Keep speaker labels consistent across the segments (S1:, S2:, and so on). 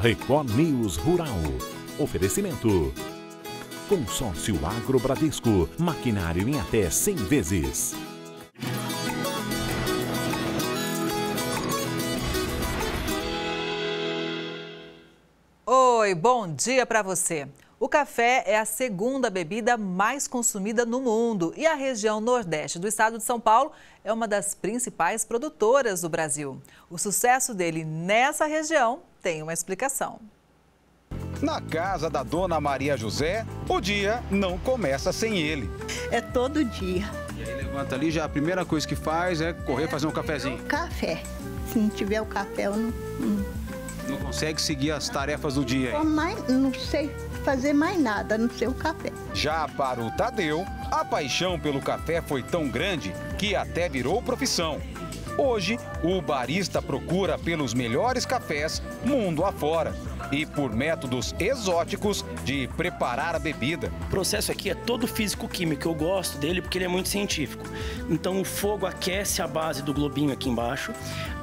S1: Record News Rural. Oferecimento. Consórcio Agro Bradesco. Maquinário em até 100 vezes.
S2: Oi, bom dia para você. O café é a segunda bebida mais consumida no mundo e a região nordeste do estado de São Paulo é uma das principais produtoras do Brasil. O sucesso dele nessa região tem uma explicação.
S3: Na casa da dona Maria José, o dia não começa sem ele.
S4: É todo dia.
S3: E aí levanta ali, já a primeira coisa que faz é correr é fazer um cafezinho.
S4: Café. Se não tiver o café, eu não, não
S3: não consegue seguir as tarefas do dia.
S4: Hein? Mais, não sei fazer mais nada, não sei o café.
S3: Já para o Tadeu, a paixão pelo café foi tão grande que até virou profissão. Hoje, o barista procura pelos melhores cafés mundo afora e por métodos exóticos de preparar a bebida.
S5: O processo aqui é todo físico-químico. Eu gosto dele porque ele é muito científico. Então, o fogo aquece a base do globinho aqui embaixo,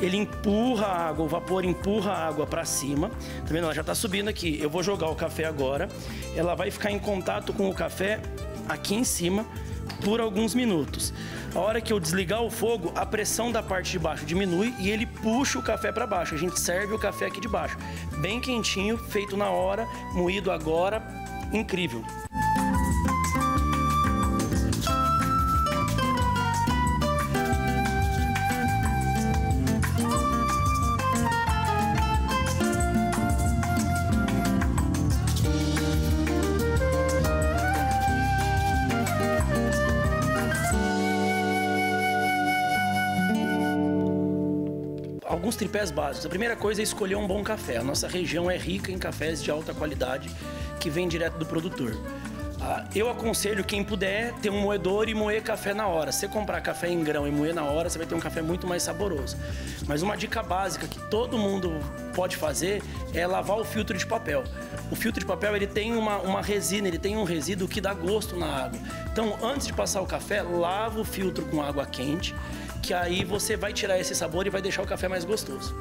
S5: ele empurra a água, o vapor empurra a água para cima. Tá vendo? Ela já está subindo aqui. Eu vou jogar o café agora. Ela vai ficar em contato com o café aqui em cima por alguns minutos. A hora que eu desligar o fogo, a pressão da parte de baixo diminui e ele puxa o café para baixo. A gente serve o café aqui de baixo, bem quentinho, feito na hora, moído agora, incrível. Alguns tripés básicos. A primeira coisa é escolher um bom café. A nossa região é rica em cafés de alta qualidade que vem direto do produtor. Ah, eu aconselho quem puder ter um moedor e moer café na hora. Se comprar café em grão e moer na hora, você vai ter um café muito mais saboroso. Mas uma dica básica que todo mundo pode fazer é lavar o filtro de papel. O filtro de papel ele tem uma, uma resina, ele tem um resíduo que dá gosto na água. Então, antes de passar o café, lava o filtro com água quente que aí você vai tirar esse sabor e vai deixar o café mais gostoso.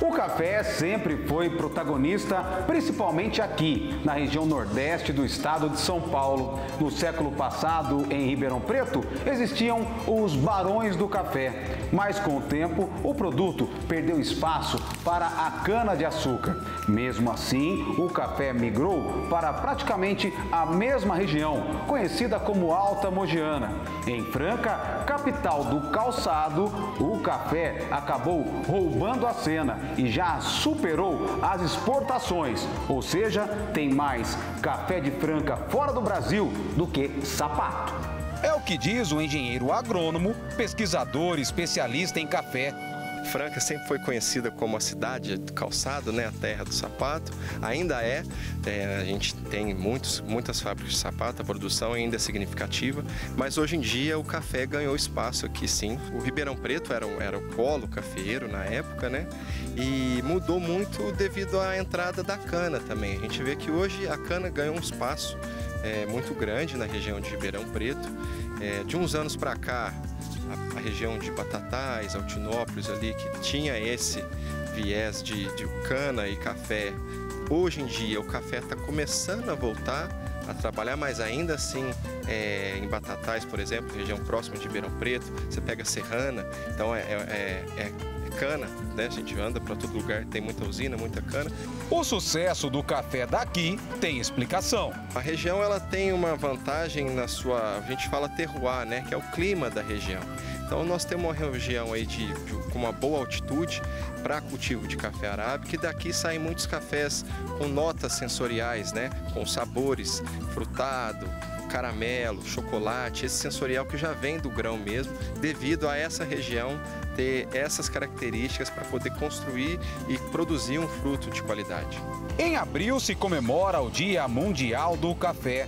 S3: O café sempre foi protagonista, principalmente aqui, na região nordeste do estado de São Paulo. No século passado, em Ribeirão Preto, existiam os barões do café. Mas com o tempo, o produto perdeu espaço para a cana-de-açúcar. Mesmo assim, o café migrou para praticamente a mesma região, conhecida como Alta Mogiana. Em Franca, capital do calçado, o café acabou roubando a cena e já superou as exportações, ou seja, tem mais café de Franca fora do Brasil do que sapato. É o que diz o engenheiro agrônomo, pesquisador especialista em café
S6: Franca sempre foi conhecida como a cidade do calçado, né? a terra do sapato, ainda é. é. a gente tem muitos, muitas fábricas de sapato, a produção ainda é significativa, mas hoje em dia o café ganhou espaço aqui sim. O Ribeirão Preto era, era o polo cafeiro na época, né? E mudou muito devido à entrada da cana também. A gente vê que hoje a cana ganhou um espaço é, muito grande na região de Ribeirão Preto. É, de uns anos para cá, a, a, região de Batatais, Altinópolis ali, que tinha esse viés de, de cana e café. Hoje em dia o café está começando a voltar a trabalhar, mas ainda assim é, em Batatais, por exemplo, região próxima de Ribeirão Preto, você pega Serrana, então é, é, é cana, né? A gente anda para todo lugar, tem muita usina, muita cana.
S3: O sucesso do café daqui tem explicação.
S6: A região ela tem uma vantagem na sua, a gente fala terroir, né? Que é o clima da região. Então nós temos uma região aí de, de com uma boa altitude para cultivo de café arábica e daqui saem muitos cafés com notas sensoriais, né? Com sabores frutado, caramelo, chocolate, esse sensorial que já vem do grão mesmo, devido a essa região ter essas características para poder construir e produzir um fruto de qualidade.
S3: Em abril se comemora o Dia Mundial do Café.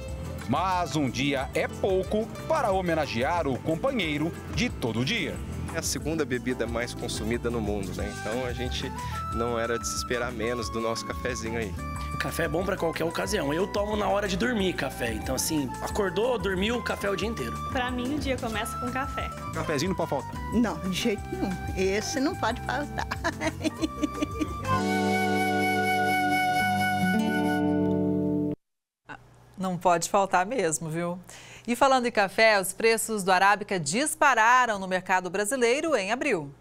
S3: Mas um dia é pouco para homenagear o companheiro de todo dia.
S6: É a segunda bebida mais consumida no mundo, né? Então a gente não era de se esperar menos do nosso cafezinho aí.
S5: Café é bom para qualquer ocasião. Eu tomo na hora de dormir café. Então, assim, acordou, dormiu, café o dia inteiro.
S7: Para mim, o dia começa com café.
S3: Cafezinho não pode faltar?
S4: Não, de jeito nenhum. Esse não pode faltar.
S2: Não pode faltar mesmo, viu? E falando em café, os preços do Arábica dispararam no mercado brasileiro em abril.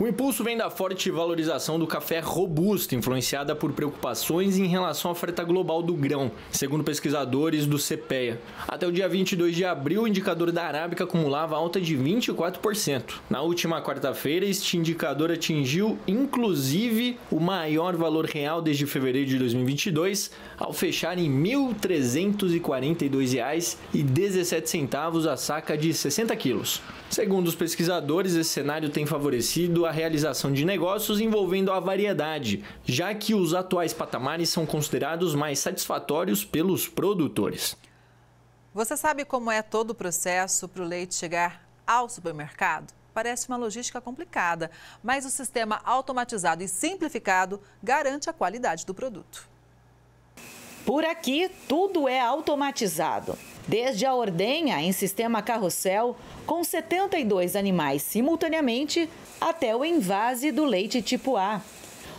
S8: O impulso vem da forte valorização do café robusto, influenciada por preocupações em relação à oferta global do grão, segundo pesquisadores do CPEA. Até o dia 22 de abril, o indicador da Arábica acumulava alta de 24%. Na última quarta-feira, este indicador atingiu, inclusive, o maior valor real desde fevereiro de 2022, ao fechar em R$ 1.342,17 a saca de 60 quilos. Segundo os pesquisadores, esse cenário tem favorecido a realização de negócios envolvendo a variedade, já que os atuais patamares são considerados mais satisfatórios pelos produtores.
S2: Você sabe como é todo o processo para o leite chegar ao supermercado? Parece uma logística complicada, mas o sistema automatizado e simplificado garante a qualidade do produto.
S9: Por aqui, tudo é automatizado. Desde a ordenha em sistema carrossel, com 72 animais simultaneamente, até o invase do leite tipo A.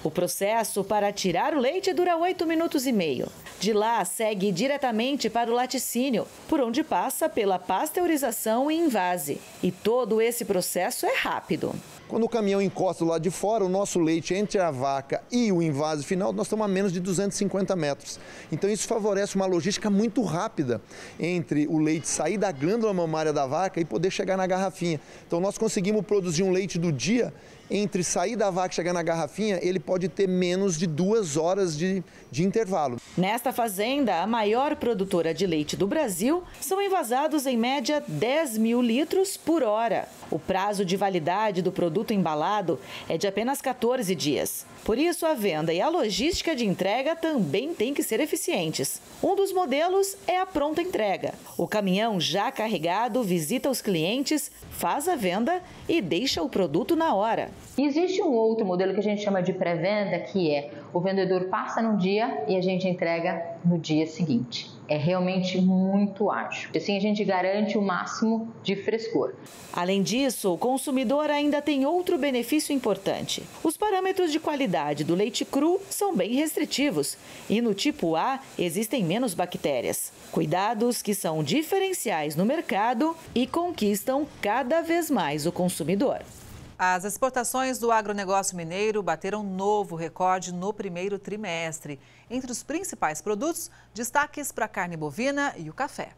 S9: O processo para tirar o leite dura 8 minutos e meio. De lá, segue diretamente para o laticínio, por onde passa pela pasteurização e invase. E todo esse processo é rápido.
S10: Quando o caminhão encosta lado de fora, o nosso leite entre a vaca e o invase final, nós estamos a menos de 250 metros. Então isso favorece uma logística muito rápida entre o leite sair da glândula mamária da vaca e poder chegar na garrafinha. Então nós conseguimos produzir um leite do dia entre sair da vaca e chegar na garrafinha, ele pode ter menos de duas horas de, de intervalo.
S9: Nesta fazenda, a maior produtora de leite do Brasil, são envasados em média 10 mil litros por hora. O prazo de validade do produto embalado é de apenas 14 dias. Por isso, a venda e a logística de entrega também têm que ser eficientes. Um dos modelos é a pronta entrega. O caminhão já carregado visita os clientes, faz a venda e deixa o produto na hora.
S11: Existe um outro modelo que a gente chama de pré-venda, que é o vendedor passa num dia e a gente entrega no dia seguinte. É realmente muito ágil. Assim a gente garante o máximo de frescor.
S9: Além disso, o consumidor ainda tem outro benefício importante. Os parâmetros de qualidade do leite cru são bem restritivos e no tipo A existem menos bactérias. Cuidados que são diferenciais no mercado e conquistam cada vez mais o consumidor.
S2: As exportações do agronegócio mineiro bateram novo recorde no primeiro trimestre. Entre os principais produtos, destaques para a carne bovina e o café.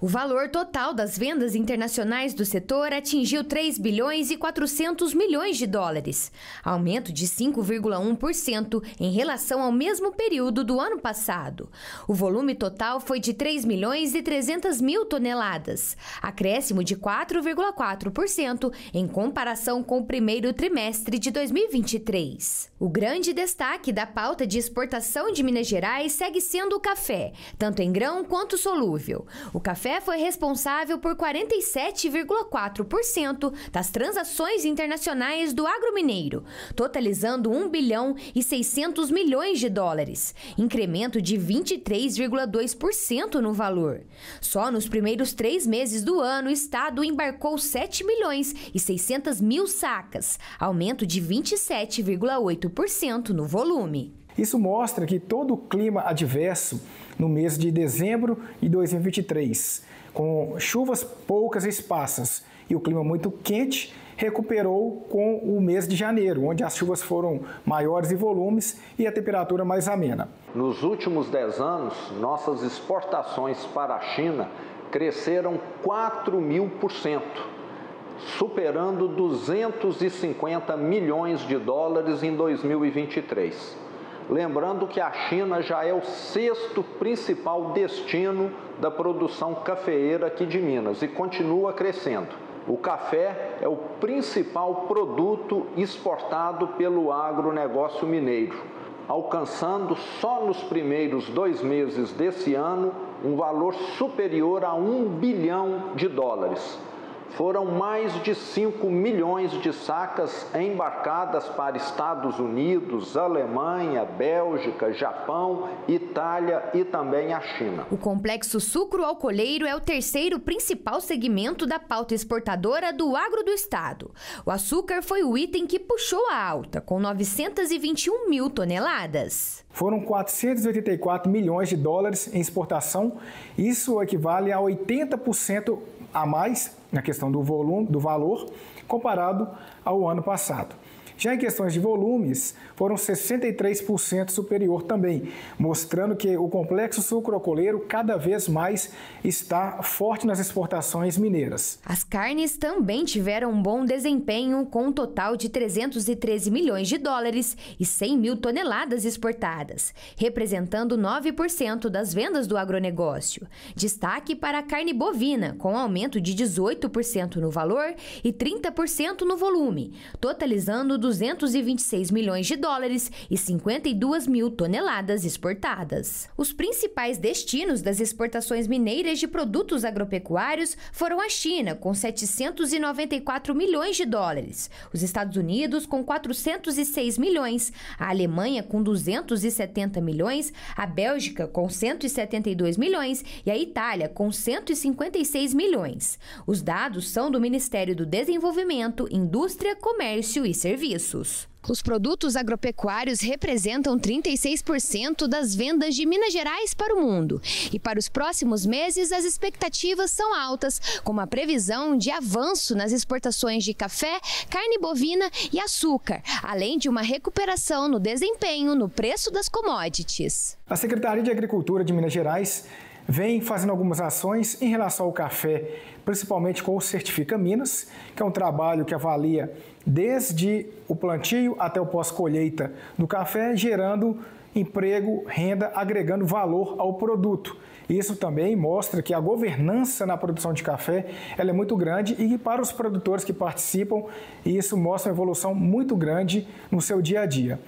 S12: O valor total das vendas internacionais do setor atingiu 3 bilhões e 400 milhões de dólares, aumento de 5,1% em relação ao mesmo período do ano passado. O volume total foi de 3 milhões e 300 mil toneladas, acréscimo de 4,4% em comparação com o primeiro trimestre de 2023. O grande destaque da pauta de exportação de Minas Gerais segue sendo o café, tanto em grão quanto solúvel. O café café foi responsável por 47,4% das transações internacionais do agromineiro, totalizando 1 bilhão e 600 milhões de dólares, incremento de 23,2% no valor. Só nos primeiros três meses do ano, o Estado embarcou 7 milhões e 600 mil sacas, aumento de 27,8% no volume.
S13: Isso mostra que todo o clima adverso no mês de dezembro de 2023, com chuvas poucas e esparsas e o clima muito quente, recuperou com o mês de janeiro, onde as chuvas foram maiores em volumes e a temperatura mais amena.
S14: Nos últimos 10 anos, nossas exportações para a China cresceram 4 mil por cento, superando 250 milhões de dólares em 2023. Lembrando que a China já é o sexto principal destino da produção cafeeira aqui de Minas e continua crescendo. O café é o principal produto exportado pelo agronegócio mineiro, alcançando só nos primeiros dois meses desse ano um valor superior a um bilhão de dólares. Foram mais de 5 milhões de sacas embarcadas para Estados Unidos, Alemanha, Bélgica, Japão, Itália e também a China.
S12: O complexo sucro-alcooleiro é o terceiro principal segmento da pauta exportadora do agro do estado. O açúcar foi o item que puxou a alta, com 921 mil toneladas.
S13: Foram 484 milhões de dólares em exportação. Isso equivale a 80% a mais na questão do volume, do valor, comparado ao ano passado. Já em questões de volumes, foram 63% superior também, mostrando que o complexo sucrocoleiro cada vez mais está forte nas exportações mineiras.
S12: As carnes também tiveram um bom desempenho, com um total de 313 milhões de dólares e 100 mil toneladas exportadas, representando 9% das vendas do agronegócio. Destaque para a carne bovina, com aumento de 18% no valor e 30% no volume, totalizando 226 milhões de dólares e 52 mil toneladas exportadas. Os principais destinos das exportações mineiras de produtos agropecuários foram a China, com 794 milhões de dólares, os Estados Unidos, com 406 milhões, a Alemanha, com 270 milhões, a Bélgica, com 172 milhões e a Itália, com 156 milhões. Os dados são do Ministério do Desenvolvimento, Indústria, Comércio e Serviços. Os produtos agropecuários representam 36% das vendas de Minas Gerais para o mundo. E para os próximos meses, as expectativas são altas, com uma previsão de avanço nas exportações de café, carne bovina e açúcar, além de uma recuperação no desempenho no preço das commodities.
S13: A Secretaria de Agricultura de Minas Gerais vem fazendo algumas ações em relação ao café, principalmente com o Certifica Minas, que é um trabalho que avalia desde o plantio até o pós-colheita do café, gerando emprego, renda, agregando valor ao produto. Isso também mostra que a governança na produção de café ela é muito grande e para os produtores que participam, isso mostra uma evolução muito grande no seu dia a dia.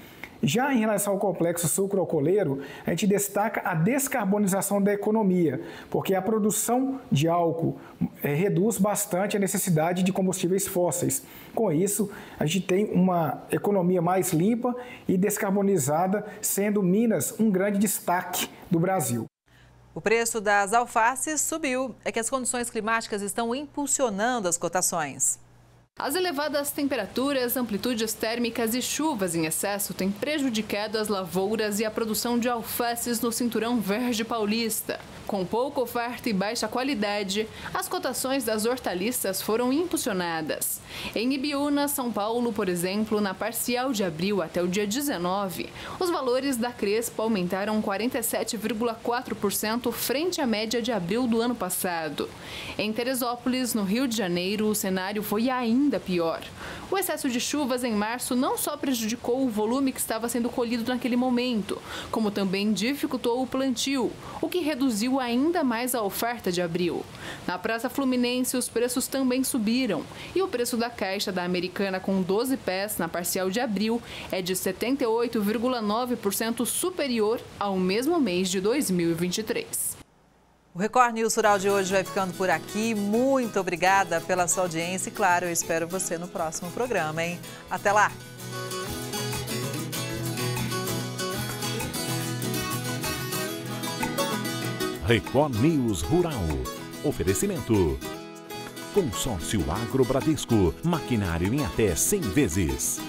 S13: Já em relação ao complexo sucroalcooleiro, a gente destaca a descarbonização da economia, porque a produção de álcool é, reduz bastante a necessidade de combustíveis fósseis. Com isso, a gente tem uma economia mais limpa e descarbonizada, sendo Minas um grande destaque do Brasil.
S2: O preço das alfaces subiu. É que as condições climáticas estão impulsionando as cotações.
S15: As elevadas temperaturas, amplitudes térmicas e chuvas em excesso têm prejudicado as lavouras e a produção de alfaces no cinturão verde paulista. Com pouca oferta e baixa qualidade, as cotações das hortaliças foram impulsionadas. Em Ibiúna, São Paulo, por exemplo, na parcial de abril até o dia 19, os valores da Crespo aumentaram 47,4% frente à média de abril do ano passado. Em Teresópolis, no Rio de Janeiro, o cenário foi ainda pior. O excesso de chuvas em março não só prejudicou o volume que estava sendo colhido naquele momento, como também dificultou o plantio, o que reduziu ainda mais a oferta de abril. Na Praça Fluminense, os preços também subiram e o preço da caixa da Americana com 12 pés na parcial de abril é de 78,9% superior ao mesmo mês de 2023.
S2: O Record News Rural de hoje vai ficando por aqui. Muito obrigada pela sua audiência e, claro, eu espero você no próximo programa, hein? Até lá!
S1: Record News Rural. Oferecimento. Consórcio Agro Bradesco. Maquinário em até 100 vezes.